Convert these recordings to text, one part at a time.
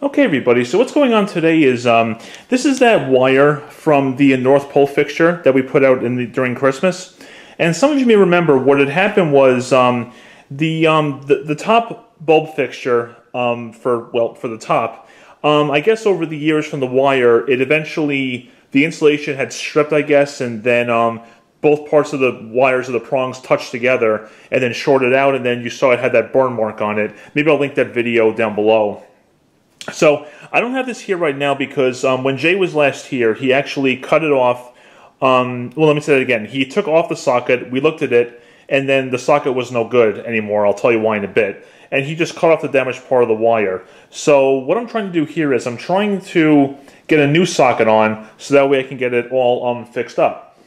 Okay, everybody. So what's going on today is um, this is that wire from the North Pole fixture that we put out in the, during Christmas. And some of you may remember what had happened was um, the, um, the, the top bulb fixture um, for well for the top. Um, I guess over the years from the wire, it eventually the insulation had stripped, I guess, and then um, both parts of the wires of the prongs touched together and then shorted out, and then you saw it had that burn mark on it. Maybe I'll link that video down below. So I don't have this here right now because um, when Jay was last here, he actually cut it off. Um, well, let me say that again. He took off the socket. We looked at it, and then the socket was no good anymore. I'll tell you why in a bit. And he just cut off the damaged part of the wire. So what I'm trying to do here is I'm trying to get a new socket on so that way I can get it all um, fixed up.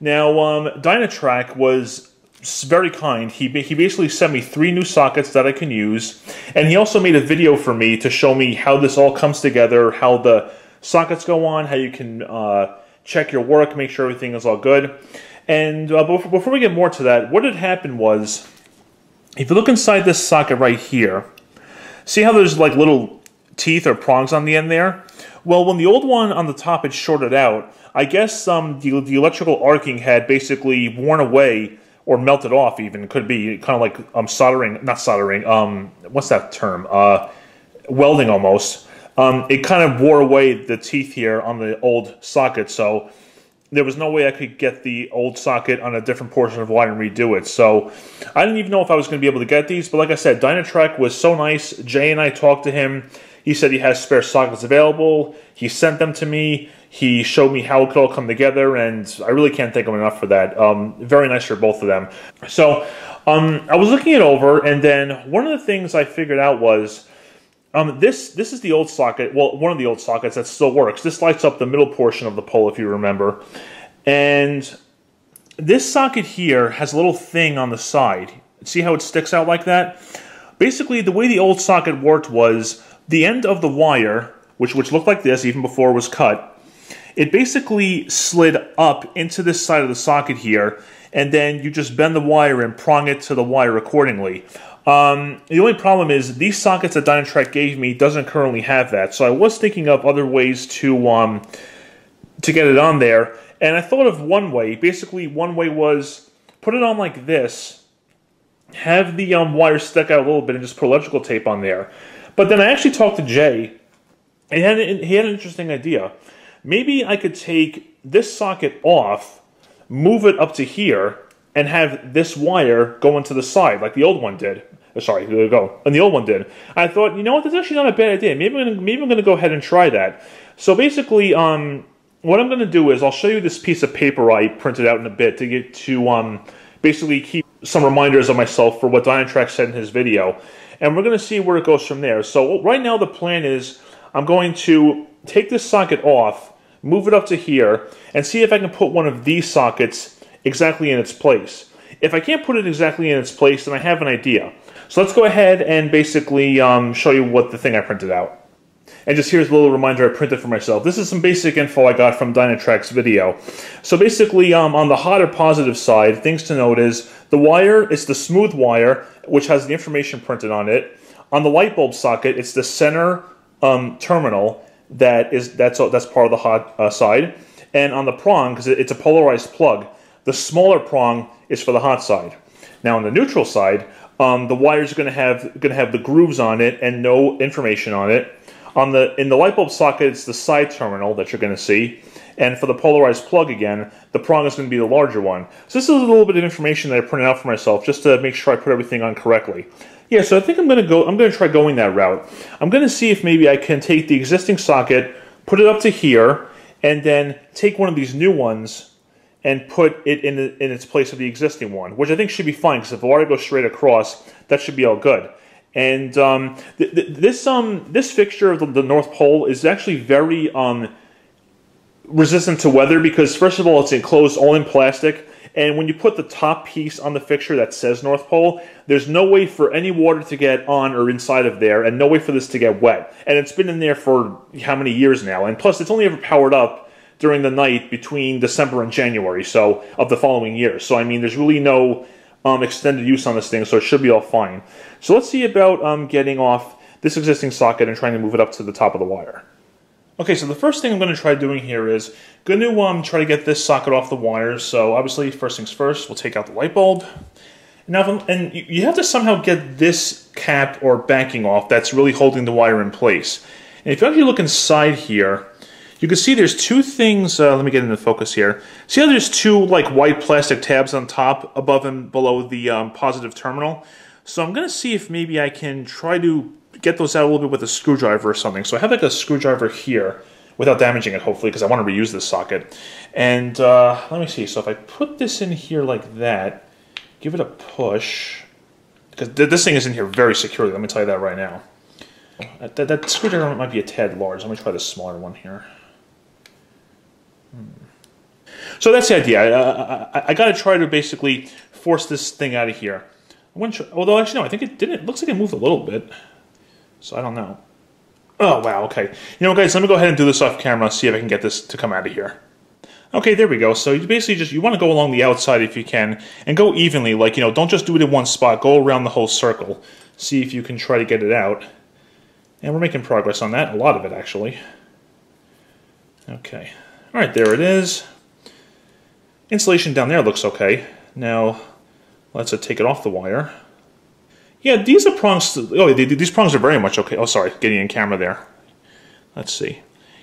Now, um, Dynatrak was very kind. He, he basically sent me three new sockets that I can use, and he also made a video for me to show me how this all comes together, how the sockets go on, how you can uh, check your work, make sure everything is all good. And uh, before, before we get more to that, what had happened was, if you look inside this socket right here, see how there's like little teeth or prongs on the end there? Well, when the old one on the top had shorted out, I guess um, the, the electrical arcing had basically worn away or melted off even. It could be kind of like um, soldering, not soldering, um, what's that term? Uh, welding almost. Um, it kind of wore away the teeth here on the old socket, so there was no way I could get the old socket on a different portion of wire and redo it. So I didn't even know if I was going to be able to get these, but like I said, Dynatrak was so nice. Jay and I talked to him. He said he has spare sockets available. He sent them to me. He showed me how it could all come together, and I really can't thank him enough for that. Um, very nice for both of them. So um, I was looking it over, and then one of the things I figured out was um, this this is the old socket. Well, one of the old sockets that still works. This lights up the middle portion of the pole, if you remember, and this socket here has a little thing on the side. See how it sticks out like that? Basically, the way the old socket worked was the end of the wire, which which looked like this even before it was cut, it basically slid up into this side of the socket here, and then you just bend the wire and prong it to the wire accordingly. Um, the only problem is these sockets that Dynatrak gave me doesn't currently have that, so I was thinking of other ways to um, to get it on there, and I thought of one way. Basically, one way was put it on like this, have the um, wire stick out a little bit, and just put electrical tape on there. But then I actually talked to Jay, and he had an interesting idea maybe I could take this socket off, move it up to here, and have this wire go into the side like the old one did. Uh, sorry, there go. And the old one did. I thought, you know what, that's actually not a bad idea. Maybe I'm gonna, maybe I'm going to go ahead and try that. So basically, um, what I'm going to do is I'll show you this piece of paper I printed out in a bit to get to um, basically keep some reminders of myself for what Dynatrak said in his video. And we're going to see where it goes from there. So right now the plan is I'm going to take this socket off move it up to here, and see if I can put one of these sockets exactly in its place. If I can't put it exactly in its place, then I have an idea. So let's go ahead and basically um, show you what the thing I printed out. And just here's a little reminder I printed for myself. This is some basic info I got from Dynatrak's video. So basically, um, on the hot or positive side, things to note is the wire is the smooth wire, which has the information printed on it. On the light bulb socket, it's the center um, terminal, that is that's that's part of the hot uh, side, and on the prong because it's a polarized plug, the smaller prong is for the hot side. Now on the neutral side, um, the wires are going to have going to have the grooves on it and no information on it. On the in the light bulb socket, it's the side terminal that you're going to see. And for the polarized plug again, the prong is going to be the larger one. So this is a little bit of information that I printed out for myself just to make sure I put everything on correctly. Yeah, so I think I'm going to go, I'm going to try going that route. I'm going to see if maybe I can take the existing socket, put it up to here, and then take one of these new ones and put it in, in its place of the existing one, which I think should be fine because if the wire goes straight across, that should be all good. And um, th th this um, this fixture of the, the, North Pole is actually very um, resistant to weather because first of all, it's enclosed all in plastic, and when you put the top piece on the fixture that says North Pole, there's no way for any water to get on or inside of there, and no way for this to get wet. And it's been in there for how many years now? And plus, it's only ever powered up during the night between December and January, so of the following year. So I mean, there's really no um, extended use on this thing, so it should be all fine. So let's see about um, getting off this existing socket and trying to move it up to the top of the wire. Okay, so the first thing I'm going to try doing here is going to um, try to get this socket off the wires. So obviously, first things first, we'll take out the light bulb. Now, and you have to somehow get this cap or backing off that's really holding the wire in place. And if you actually look inside here, you can see there's two things, uh, let me get into focus here. See how there's two like white plastic tabs on top, above and below the um, positive terminal? So I'm going to see if maybe I can try to get those out a little bit with a screwdriver or something. So I have like a screwdriver here without damaging it, hopefully, because I want to reuse this socket. And uh, let me see. So if I put this in here like that, give it a push, because th this thing is in here very securely. Let me tell you that right now. That, that, that screwdriver might be a tad large. Let me try the smaller one here. Hmm. So that's the idea. I, I, I got to try to basically force this thing out of here. although actually no, I think it didn't. It looks like it moved a little bit. So I don't know. Oh, wow, okay. You know, guys, let me go ahead and do this off camera, see if I can get this to come out of here. Okay, there we go. So you basically just, you want to go along the outside if you can, and go evenly, like, you know, don't just do it in one spot, go around the whole circle. See if you can try to get it out. And we're making progress on that, a lot of it, actually. Okay. Alright, there it is. Insulation down there looks okay. Now, let's uh, take it off the wire. Yeah, these are prongs. Oh, these prongs are very much okay. Oh, sorry, getting in camera there. Let's see.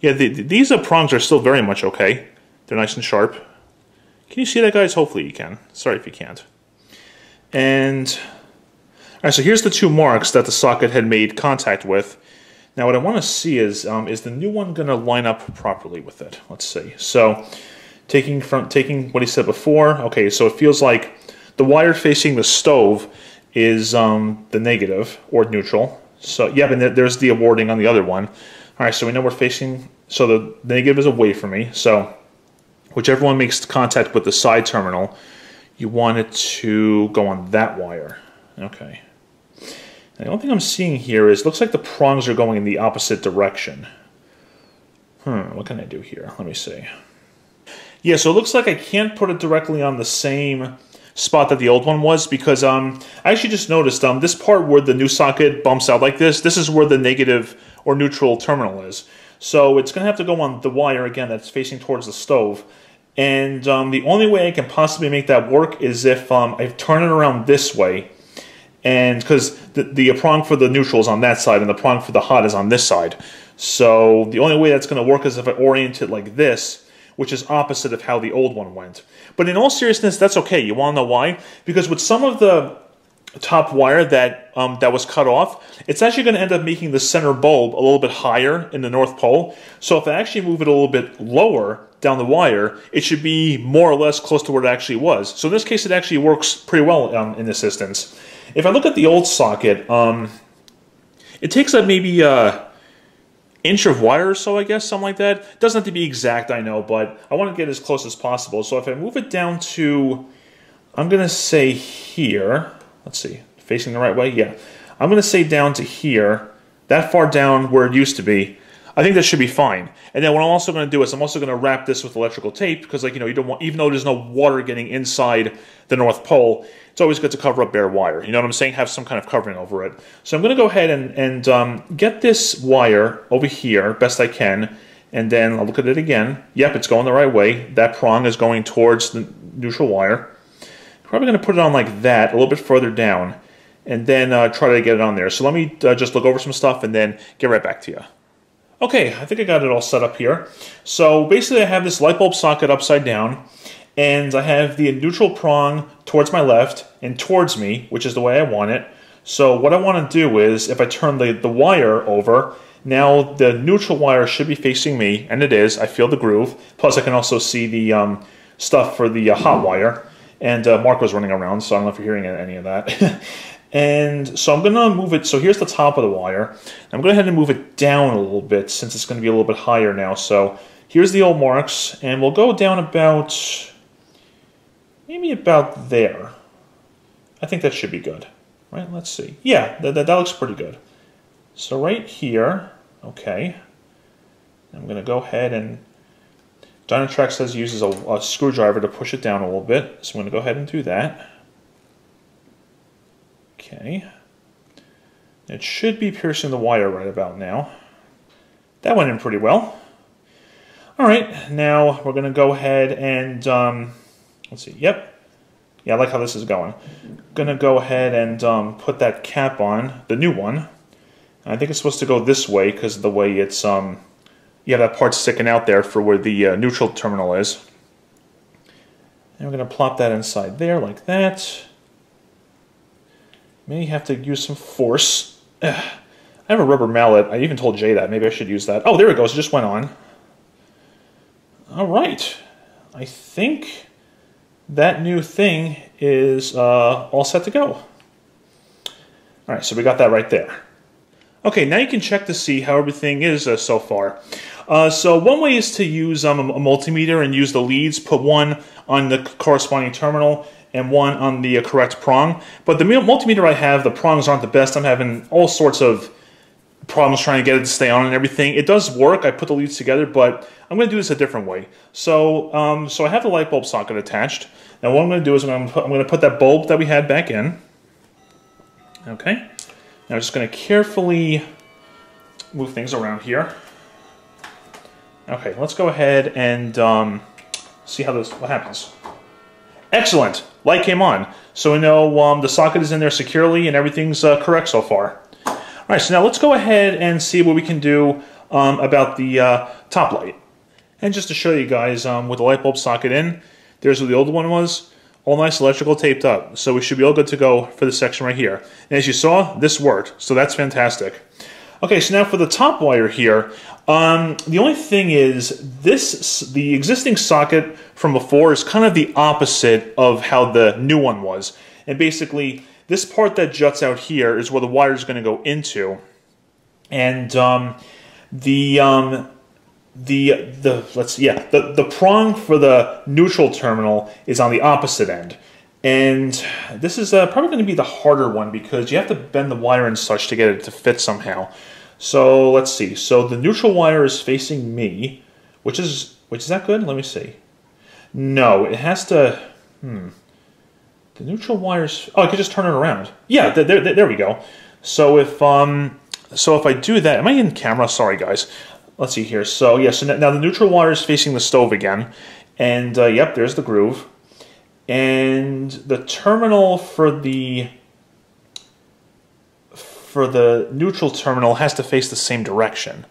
Yeah, the, these are prongs are still very much okay. They're nice and sharp. Can you see that, guys? Hopefully you can. Sorry if you can't. And all right, so here's the two marks that the socket had made contact with. Now, what I want to see is um, is the new one going to line up properly with it? Let's see. So, taking from taking what he said before. Okay, so it feels like the wire facing the stove is um, the negative or neutral. So yeah, but there's the awarding on the other one. All right, so we know we're facing, so the negative is away from me. So whichever one makes contact with the side terminal, you want it to go on that wire. Okay. And the only thing I'm seeing here is, looks like the prongs are going in the opposite direction. Hmm, what can I do here? Let me see. Yeah, so it looks like I can't put it directly on the same spot that the old one was because um, I actually just noticed um, this part where the new socket bumps out like this, this is where the negative or neutral terminal is. So it's going to have to go on the wire again that's facing towards the stove. And um, the only way I can possibly make that work is if um, I turn it around this way. And because the, the prong for the neutral is on that side and the prong for the hot is on this side. So the only way that's going to work is if I orient it like this which is opposite of how the old one went. But in all seriousness, that's okay. You want to know why? Because with some of the top wire that um, that was cut off, it's actually going to end up making the center bulb a little bit higher in the North Pole. So if I actually move it a little bit lower down the wire, it should be more or less close to where it actually was. So in this case, it actually works pretty well um, in this instance. If I look at the old socket, um, it takes up maybe... Uh, inch of wire or so, I guess, something like that. Doesn't have to be exact, I know, but I want to get as close as possible. So if I move it down to, I'm going to say here, let's see, facing the right way? Yeah. I'm going to say down to here, that far down where it used to be. I think that should be fine. And then what I'm also going to do is I'm also going to wrap this with electrical tape because, like, you know, you don't want, even though there's no water getting inside the North Pole, it's always good to cover up bare wire. You know what I'm saying? Have some kind of covering over it. So I'm going to go ahead and, and um, get this wire over here best I can. And then I'll look at it again. Yep, it's going the right way. That prong is going towards the neutral wire. Probably going to put it on like that, a little bit further down. And then uh, try to get it on there. So let me uh, just look over some stuff and then get right back to you. Okay, I think I got it all set up here. So basically I have this light bulb socket upside down and I have the neutral prong towards my left and towards me, which is the way I want it. So what I want to do is, if I turn the, the wire over, now the neutral wire should be facing me, and it is. I feel the groove. Plus I can also see the um, stuff for the uh, hot wire. And uh, Marco's running around, so I don't know if you're hearing any of that. and so I'm going to move it. So here's the top of the wire. I'm going to head and move it down a little bit since it's going to be a little bit higher now. So here's the old marks, and we'll go down about maybe about there. I think that should be good. Right, let's see. Yeah, that, that, that looks pretty good. So right here, okay, I'm going to go ahead and Dynatrak says uses a, a, screwdriver to push it down a little bit, so I'm going to go ahead and do that. Okay. It should be piercing the wire right about now. That went in pretty well. All right, now we're going to go ahead and, um, let's see, yep. Yeah, I like how this is going. Going to go ahead and um, put that cap on, the new one. I think it's supposed to go this way because the way it's, um, you have that part's sticking out there for where the uh, neutral terminal is. And we're going to plop that inside there like that. May have to use some force. Ugh. I have a rubber mallet. I even told Jay that. Maybe I should use that. Oh, there it goes. It just went on. All right. I think that new thing is uh, all set to go. All right, so we got that right there. Okay, now you can check to see how everything is uh, so far. Uh, so one way is to use um, a multimeter and use the leads, put one on the corresponding terminal and one on the uh, correct prong. But the multimeter I have, the prongs aren't the best. I'm having all sorts of problems trying to get it to stay on and everything. It does work. I put the leads together, but I'm going to do this a different way. So, um, so I have the light bulb socket attached. Now what I'm going to do is I'm going to, put, I'm going to put that bulb that we had back in. Okay. Now I'm just going to carefully move things around here. Okay, let's go ahead and um, see how this what happens. Excellent. Light came on. So we know um, the socket is in there securely and everything's uh, correct so far. All right, so now let's go ahead and see what we can do um, about the uh, top light. And just to show you guys, um, with the light bulb socket in, there's where the old one was, all nice electrical taped up. So we should be all good to go for this section right here. And as you saw, this worked, so that's fantastic. Okay, so now for the top wire here, um, the only thing is this, the existing socket from before is kind of the opposite of how the new one was. And basically, this part that juts out here is where the wire is going to go into. And um, the, um, the, the, let's, yeah, the, the prong for the neutral terminal is on the opposite end. And this is uh, probably going to be the harder one because you have to bend the wire and such to get it to fit somehow. So let's see. So the neutral wire is facing me, which is which is that good? Let me see. No, it has to. Hmm. The neutral wires. Oh, I could just turn it around. Yeah, there, there, there we go. So if um, so if I do that, am I in camera? Sorry, guys. Let's see here. So yeah, so now the neutral wire is facing the stove again, and uh, yep, there's the groove, and the terminal for the for the neutral terminal has to face the same direction.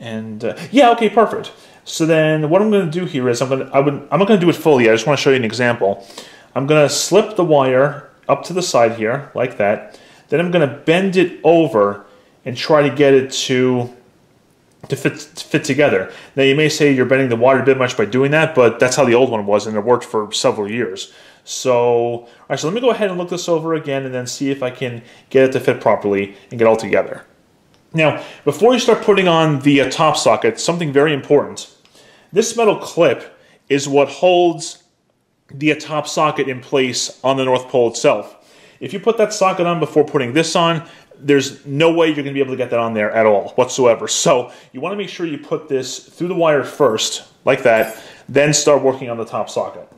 And uh, yeah, okay, perfect. So then what I'm going to do here is I'm going to, I would, I'm not going to do it fully. I just want to show you an example. I'm going to slip the wire up to the side here like that. Then I'm going to bend it over and try to get it to to fit, fit together. Now you may say you're bending the wire a bit much by doing that, but that's how the old one was and it worked for several years. So, all right, so let me go ahead and look this over again and then see if I can get it to fit properly and get all together. Now, before you start putting on the uh, top socket, something very important. This metal clip is what holds the uh, top socket in place on the North Pole itself. If you put that socket on before putting this on, there's no way you're going to be able to get that on there at all whatsoever. So you want to make sure you put this through the wire first, like that, then start working on the top socket.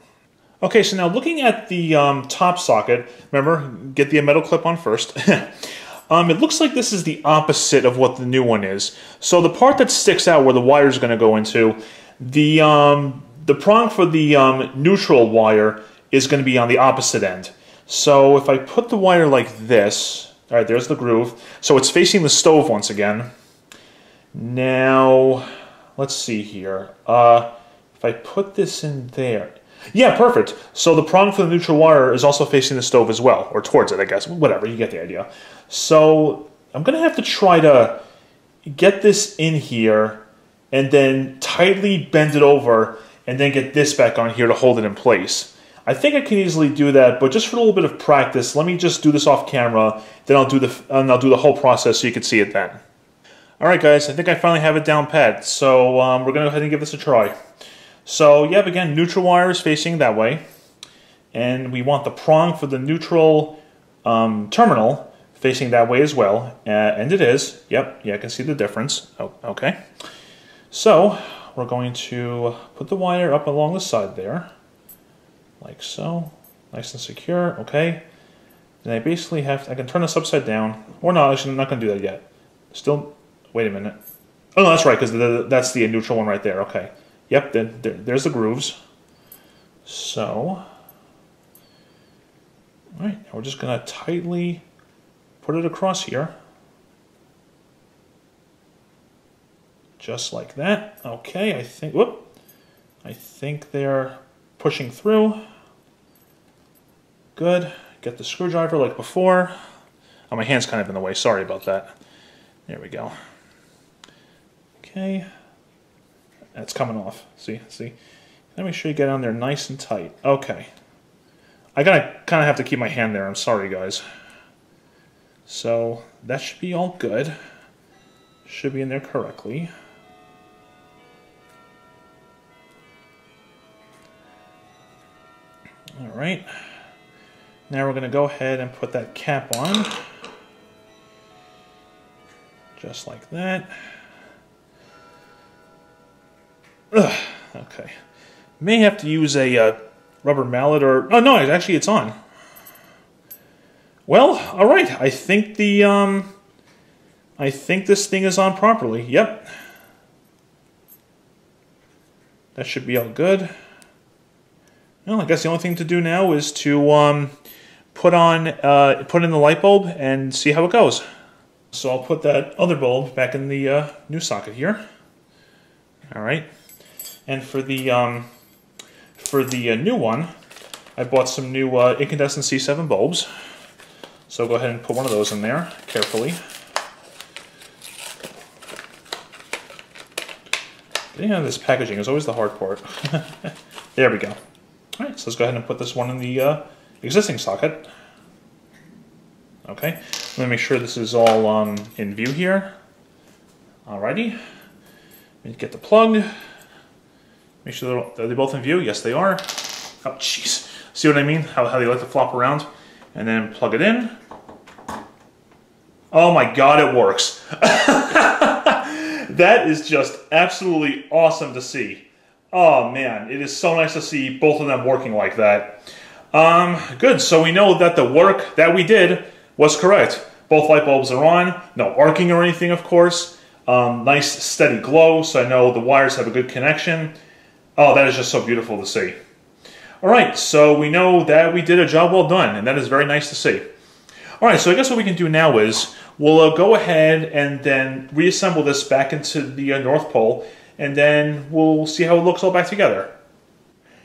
Okay, so now looking at the um, top socket, remember, get the metal clip on first. um, it looks like this is the opposite of what the new one is. So the part that sticks out where the wire is going to go into, the, um, the prong for the um, neutral wire is going to be on the opposite end. So if I put the wire like this, all right, there's the groove. So it's facing the stove once again. Now, let's see here. Uh, if I put this in there, yeah, perfect. So the prong for the neutral wire is also facing the stove as well, or towards it, I guess. Whatever, you get the idea. So I'm going to have to try to get this in here and then tightly bend it over and then get this back on here to hold it in place. I think I can easily do that, but just for a little bit of practice, let me just do this off camera, then I'll do the, and I'll do the whole process so you can see it then. Alright guys, I think I finally have it down pat, so um, we're going to go ahead and give this a try. So, yep, again, neutral wire is facing that way. And we want the prong for the neutral um, terminal facing that way as well. Uh, and it is. Yep, yeah, I can see the difference. Oh, okay. So, we're going to put the wire up along the side there. Like so. Nice and secure. Okay. And I basically have, to, I can turn this upside down, or not, actually I'm not going to do that yet. Still, wait a minute. Oh, that's right, because that's the neutral one right there, okay. Yep, there, there, there's the grooves. So, all right, now we're just going to tightly put it across here. Just like that. Okay, I think, whoop, I think they're pushing through. Good. Get the screwdriver like before. Oh, my hand's kind of in the way. Sorry about that. There we go. Okay. That's coming off. See? See? Let me sure you get on there nice and tight. Okay. I gotta kind of have to keep my hand there. I'm sorry, guys. So, that should be all good. Should be in there correctly. All right. Now we're going to go ahead and put that cap on. Just like that. Ugh, okay. May have to use a uh, rubber mallet or... Oh, no, actually it's on. Well, all right. I think the... Um, I think this thing is on properly. Yep. That should be all good. Well, I guess the only thing to do now is to um, put on, uh, put in the light bulb and see how it goes. So I'll put that other bulb back in the uh, new socket here. All right. And for the um, for the uh, new one, I bought some new uh, incandescent C7 bulbs. So go ahead and put one of those in there carefully. Of this packaging is always the hard part. there we go. All right, so let's go ahead and put this one in the uh, existing socket. Okay, let me make sure this is all um, in view here. Alrighty, let me get the plug. Make sure they're, they both in view? Yes, they are. Oh, jeez. See what I mean? How, how they like to flop around? And then plug it in. Oh my god, it works. that is just absolutely awesome to see. Oh man, it is so nice to see both of them working like that. Um, good, so we know that the work that we did was correct. Both light bulbs are on, no arcing or anything, of course. Um, nice steady glow, so I know the wires have a good connection. Oh, that is just so beautiful to see. All right, so we know that we did a job well done, and that is very nice to see. All right, so I guess what we can do now is we'll uh, go ahead and then reassemble this back into the uh, North Pole, and then we'll see how it looks all back together.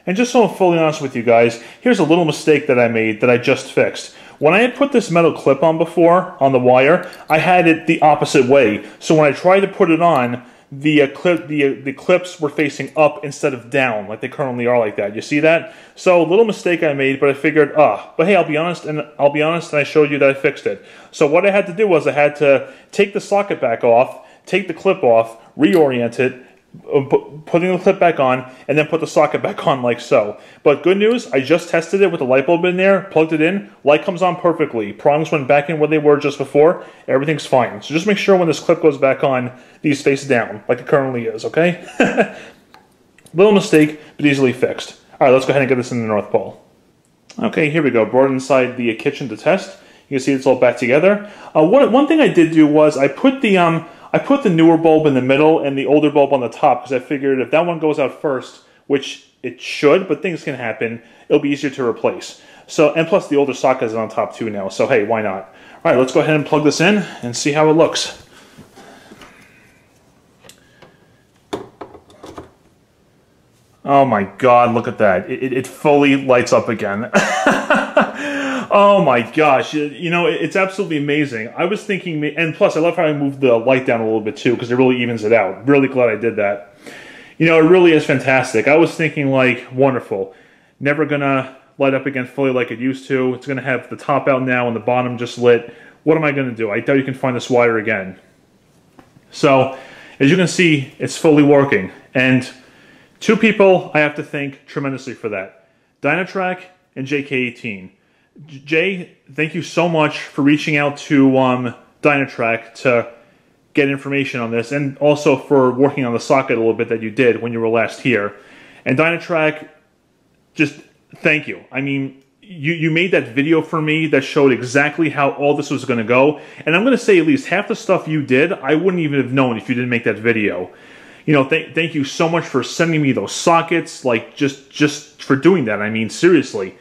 And just so I'm fully honest with you guys, here's a little mistake that I made that I just fixed. When I had put this metal clip on before, on the wire, I had it the opposite way. So when I tried to put it on, the uh, clip the uh, the clips were facing up instead of down like they currently are like that. You see that? So a little mistake I made, but I figured, ah, but hey, I'll be honest and I'll be honest and I showed you that I fixed it. So what I had to do was I had to take the socket back off, take the clip off, reorient it, putting the clip back on, and then put the socket back on like so. But good news, I just tested it with the light bulb in there, plugged it in, light comes on perfectly. Prongs went back in where they were just before, everything's fine. So just make sure when this clip goes back on, these face down, like it currently is, okay? Little mistake, but easily fixed. Alright, let's go ahead and get this in the North Pole. Okay, here we go, brought inside the kitchen to test. You can see it's all back together. Uh, one, one thing I did do was I put the um, I put the newer bulb in the middle and the older bulb on the top because I figured if that one goes out first, which it should, but things can happen, it'll be easier to replace. So, and plus the older socket is on top too now, so hey, why not? All right, let's go ahead and plug this in and see how it looks. Oh my god, look at that. It, it fully lights up again. Oh my gosh, you know, it's absolutely amazing. I was thinking, and plus I love how I moved the light down a little bit too, because it really evens it out. Really glad I did that. You know, it really is fantastic. I was thinking like, wonderful. Never gonna light up again fully like it used to. It's gonna have the top out now and the bottom just lit. What am I gonna do? I doubt you can find this wire again. So, as you can see, it's fully working. And two people I have to thank tremendously for that. Dynatrak and Jaykay18. Jay, thank you so much for reaching out to um, Dynatrak to get information on this, and also for working on the socket a little bit that you did when you were last here. And Dynatrak, just thank you. I mean, you, you made that video for me that showed exactly how all this was going to go. And I'm going to say at least half the stuff you did, I wouldn't even have known if you didn't make that video. You know, th thank you so much for sending me those sockets. Like, just just for doing that. I mean, seriously.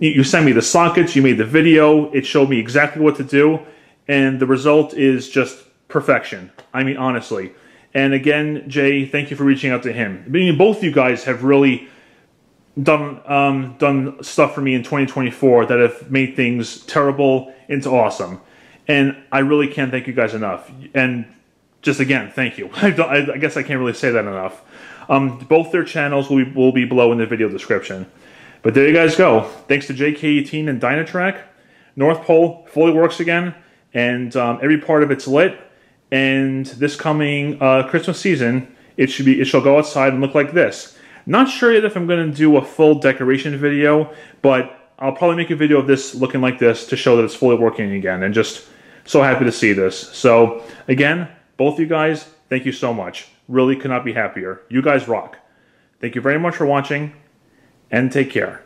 You, sent me the sockets, you made the video, it showed me exactly what to do, and the result is just perfection. I mean, honestly. And again, Jay, thank you for reaching out to him. I mean, both you guys have really done um, done stuff for me in 2024 that have made things terrible into awesome, and I really can't thank you guys enough. And just again, thank you. I, I guess I can't really say that enough. Um, both their channels will be, will be below in the video description. But there you guys go. Thanks to Jaykay18 and Dynatrak. North Pole fully works again, and um, every part of it's lit. And this coming uh, Christmas season, it should be it shall go outside and look like this. Not sure yet if I'm going to do a full decoration video, but I'll probably make a video of this looking like this to show that it's fully working again, and just so happy to see this. So again, both you guys, thank you so much. Really could not be happier. You guys rock. Thank you very much for watching, and take care.